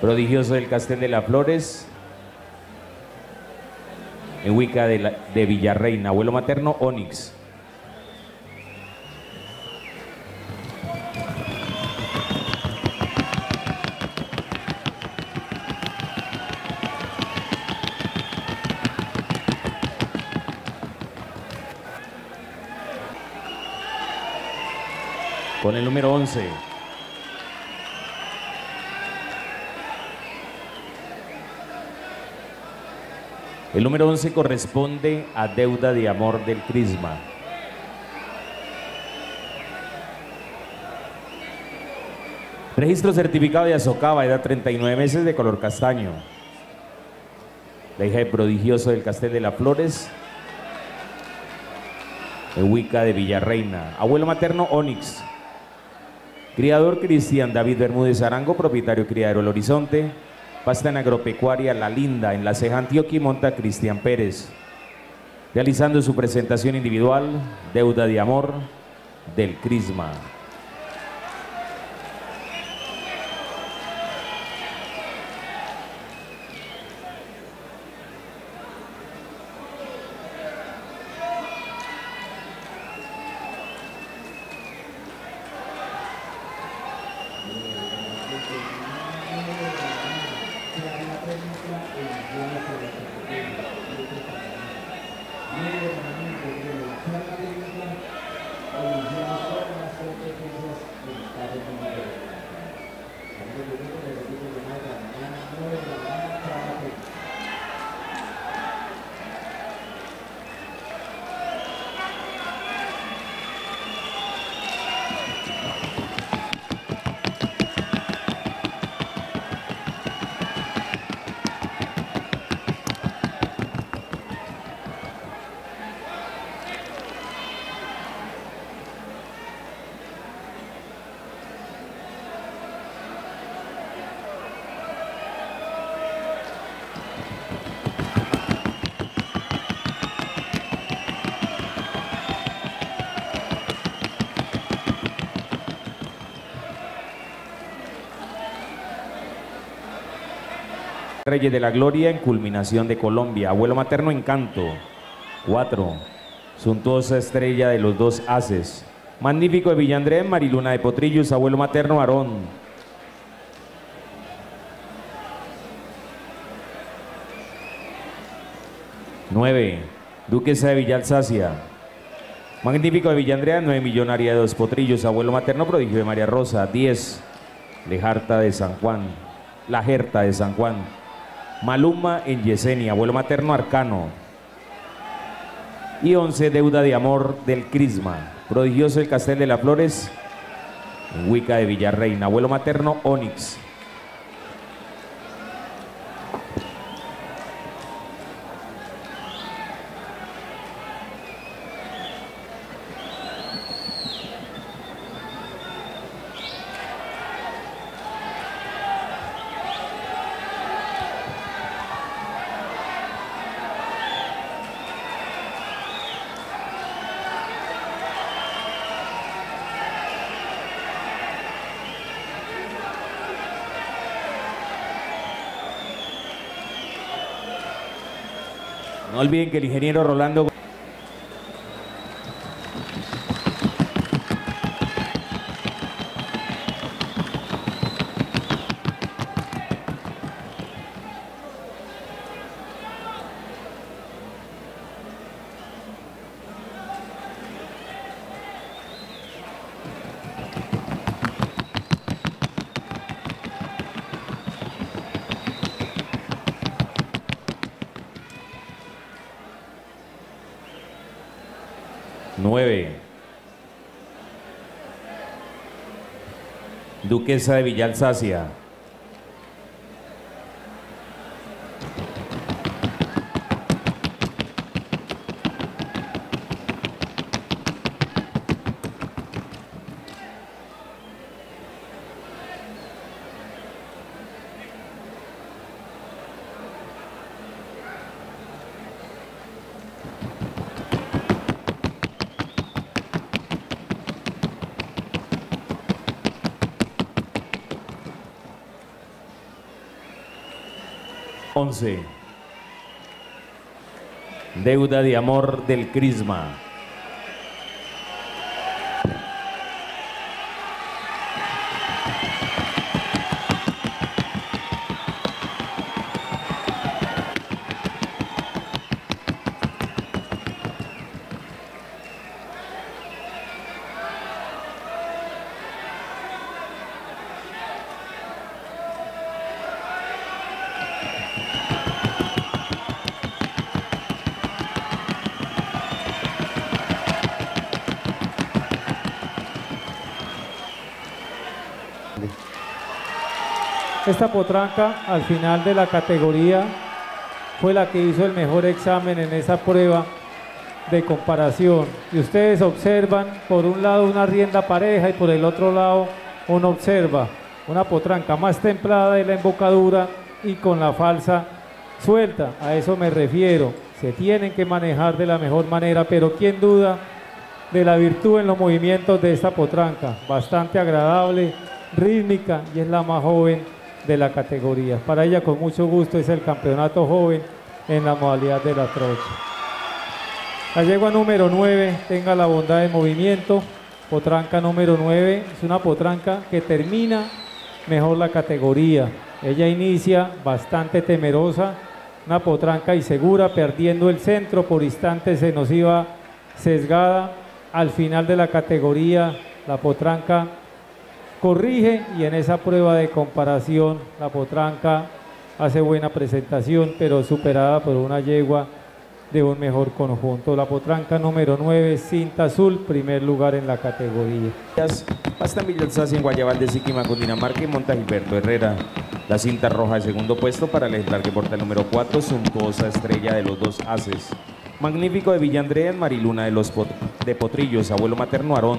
Prodigioso del Castel de las Flores. En Huica de, de Villarreina. Abuelo materno, Onix. Con el número 11. El número 11 corresponde a Deuda de Amor del Crisma. Registro certificado de Azocaba, edad 39 meses, de color castaño. La hija de prodigioso del Castel de las Flores. Huica de Villarreina. Abuelo materno, Onix. Criador Cristian David Bermúdez Arango, propietario Criadero El Horizonte. Pasta en agropecuaria La Linda, en la ceja Antioquia monta Cristian Pérez. Realizando su presentación individual, Deuda de Amor del Crisma. técnica empleada por el secretario de Luego también podría usar la técnica o usar otras competencias del Estado También le digo que el equipo de mañana no es la Reyes de la Gloria en culminación de Colombia. Abuelo materno Encanto. 4. Suntuosa estrella de los dos haces. Magnífico de Villandrés, Mariluna de Potrillos, abuelo materno Aarón. Nueve. Duquesa de Villa Alsacia. Magnífico de Villandrea, 9 millonaria de dos potrillos, abuelo materno prodigio de María Rosa, 10, Lejarta de San Juan, La Jerta de San Juan, Maluma en Yesenia, abuelo materno Arcano, y 11, Deuda de Amor del Crisma, prodigioso el Castel de las Flores, en Huica de Villarreina, abuelo materno Onix. No olviden que el ingeniero Rolando Duquesa de Villa 11. Deuda de amor del Crisma. Esta potranca al final de la categoría fue la que hizo el mejor examen en esa prueba de comparación. Y ustedes observan por un lado una rienda pareja y por el otro lado uno observa una potranca más templada de la embocadura y con la falsa suelta. A eso me refiero. Se tienen que manejar de la mejor manera, pero quién duda de la virtud en los movimientos de esta potranca. Bastante agradable, rítmica y es la más joven de la categoría. Para ella con mucho gusto es el campeonato joven en la modalidad de la trocha. La yegua número 9 tenga la bondad de movimiento. Potranca número 9 es una potranca que termina mejor la categoría. Ella inicia bastante temerosa, una potranca insegura, perdiendo el centro, por instantes se nos iba sesgada. Al final de la categoría, la potranca corrige y en esa prueba de comparación la potranca hace buena presentación, pero superada por una yegua de un mejor conjunto. La potranca número 9, cinta azul, primer lugar en la categoría. Pasta Villalsacia en Guayabal de Siquima, Dinamarca y Monta Gilberto Herrera. La cinta roja de segundo puesto para el ejemplar que porta el número 4, suntuosa estrella de los dos haces. Magnífico de Villandrea en Mariluna de los de Potrillos, abuelo materno Aarón.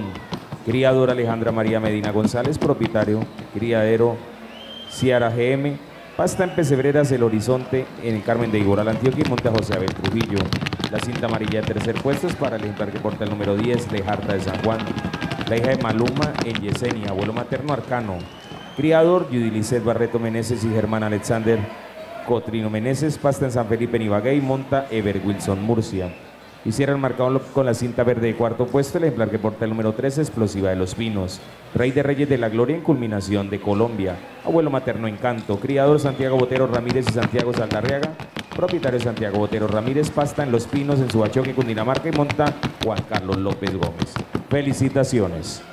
Criador Alejandra María Medina González, propietario, criadero Ciara GM, pasta en Pesebreras El Horizonte, en el Carmen de Iguala, Antioquia y Monte José Abel Trujillo. La cinta amarilla de tercer puesto es para el ejemplar que porta el número 10, Lejarta de San Juan. La hija de Maluma en Yesenia, abuelo materno Arcano. Criador Judilicet Barreto Meneses y Germán Alexander Cotrino Meneses, pasta en San Felipe en y monta Ever Wilson Murcia. Hiciera el marcador con la cinta verde de cuarto puesto, el ejemplar que porta el número 13, Explosiva de los Pinos. Rey de Reyes de la Gloria en culminación de Colombia. Abuelo materno Encanto. Criador Santiago Botero Ramírez y Santiago Saldarriaga. Propietario Santiago Botero Ramírez. Pasta en Los Pinos en Subachoque, Cundinamarca y monta Juan Carlos López Gómez. Felicitaciones.